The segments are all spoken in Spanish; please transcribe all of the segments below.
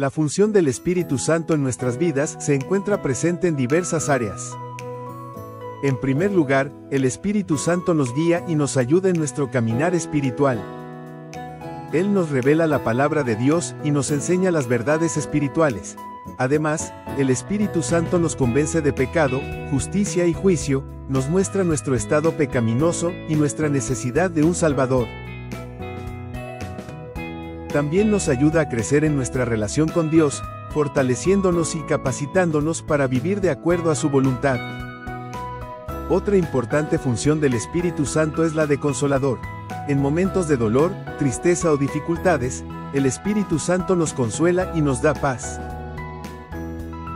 La función del Espíritu Santo en nuestras vidas se encuentra presente en diversas áreas. En primer lugar, el Espíritu Santo nos guía y nos ayuda en nuestro caminar espiritual. Él nos revela la palabra de Dios y nos enseña las verdades espirituales. Además, el Espíritu Santo nos convence de pecado, justicia y juicio, nos muestra nuestro estado pecaminoso y nuestra necesidad de un Salvador. También nos ayuda a crecer en nuestra relación con Dios, fortaleciéndonos y capacitándonos para vivir de acuerdo a su voluntad. Otra importante función del Espíritu Santo es la de consolador. En momentos de dolor, tristeza o dificultades, el Espíritu Santo nos consuela y nos da paz.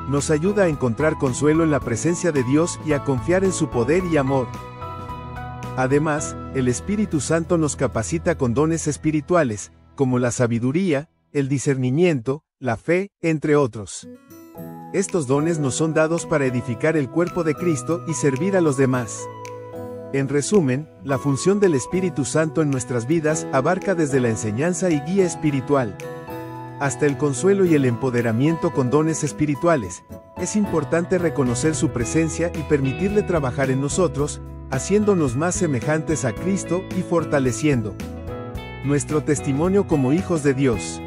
Nos ayuda a encontrar consuelo en la presencia de Dios y a confiar en su poder y amor. Además, el Espíritu Santo nos capacita con dones espirituales, como la sabiduría, el discernimiento, la fe, entre otros. Estos dones nos son dados para edificar el cuerpo de Cristo y servir a los demás. En resumen, la función del Espíritu Santo en nuestras vidas abarca desde la enseñanza y guía espiritual hasta el consuelo y el empoderamiento con dones espirituales. Es importante reconocer su presencia y permitirle trabajar en nosotros, haciéndonos más semejantes a Cristo y fortaleciendo nuestro testimonio como hijos de Dios.